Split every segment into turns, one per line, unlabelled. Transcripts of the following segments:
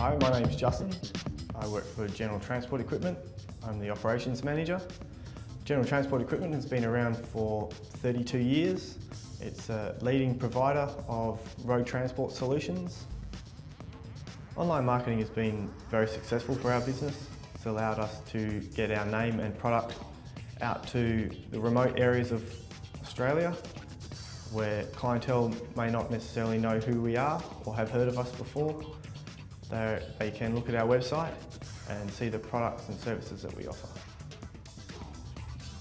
Hi, my name's Justin. I work for General Transport Equipment. I'm the operations manager. General Transport Equipment has been around for 32 years. It's a leading provider of road transport solutions. Online marketing has been very successful for our business. It's allowed us to get our name and product out to the remote areas of Australia where clientele may not necessarily know who we are or have heard of us before. They, they can look at our website and see the products and services that we offer.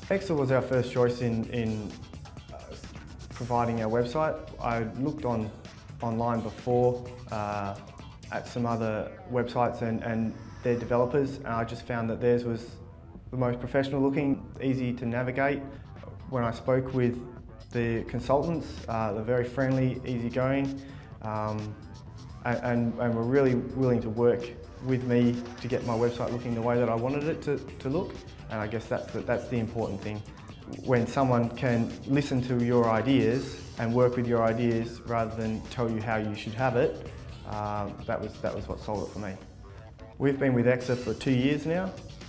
Exa was our first choice in, in uh, providing our website. I looked on online before uh, at some other websites and, and their developers and I just found that theirs was the most professional looking, easy to navigate. When I spoke with the consultants, uh, they're very friendly, easygoing, um, and, and were really willing to work with me to get my website looking the way that I wanted it to, to look. And I guess that's the, that's the important thing. When someone can listen to your ideas and work with your ideas rather than tell you how you should have it, um, that, was, that was what sold it for me. We've been with EXA for two years now.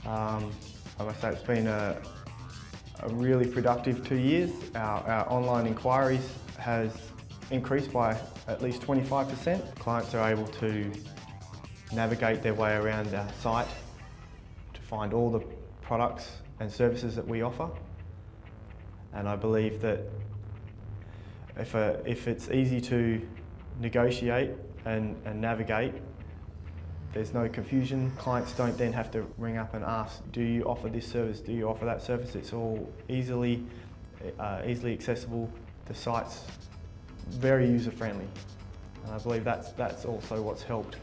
Um, I must say it's been a, a really productive two years. Our, our online inquiries has increased by at least 25%. Clients are able to navigate their way around our site to find all the products and services that we offer. And I believe that if, a, if it's easy to negotiate and, and navigate, there's no confusion. Clients don't then have to ring up and ask, do you offer this service, do you offer that service? It's all easily, uh, easily accessible. The site's very user friendly. And I believe that's, that's also what's helped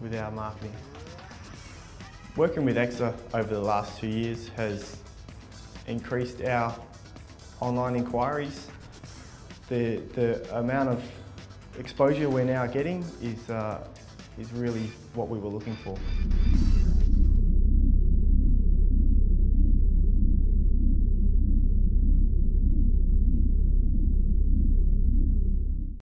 with our marketing. Working with EXA over the last two years has increased our online inquiries. The, the amount of exposure we're now getting is, uh, is really what we were looking for.